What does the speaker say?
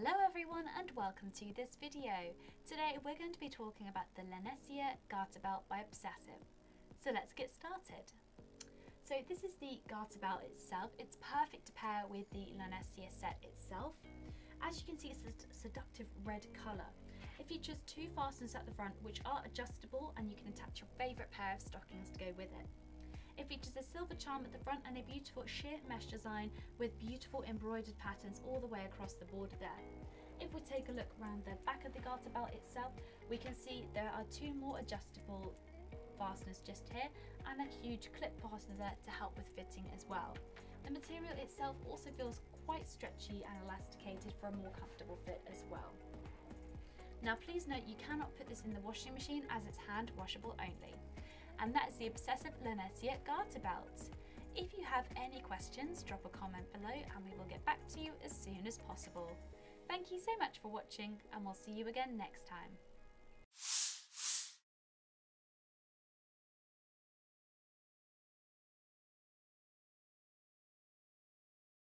Hello everyone and welcome to this video. Today we're going to be talking about the Lonesia garter belt by Obsessive. So let's get started. So this is the garter belt itself. It's perfect to pair with the Lonesia set itself. As you can see it's a seductive red colour. It features two fasteners at the front which are adjustable and you can attach your favourite pair of stockings to go with it. It features a silver charm at the front and a beautiful sheer mesh design with beautiful embroidered patterns all the way across the border there. If we take a look around the back of the garter belt itself, we can see there are two more adjustable fasteners just here and a huge clip fastener there to help with fitting as well. The material itself also feels quite stretchy and elasticated for a more comfortable fit as well. Now please note you cannot put this in the washing machine as it's hand washable only and that's the Obsessive Lonesia garter belt. If you have any questions, drop a comment below and we will get back to you as soon as possible. Thank you so much for watching and we'll see you again next time.